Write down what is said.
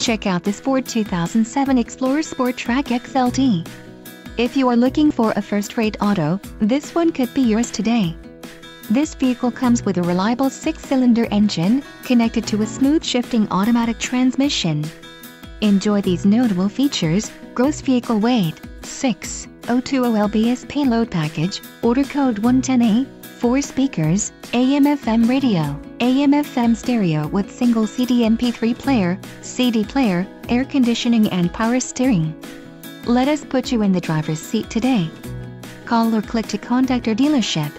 Check out this Ford 2007 Explorer Sport Trac XLT. If you are looking for a first-rate auto, this one could be yours today. This vehicle comes with a reliable six-cylinder engine, connected to a smooth shifting automatic transmission. Enjoy these notable features, gross vehicle weight, 6, 020 lbs payload package, order code 110A, 4 speakers, AM FM radio, AM FM stereo with single CD MP3 player, CD player, air conditioning and power steering. Let us put you in the driver's seat today. Call or click to contact our dealership.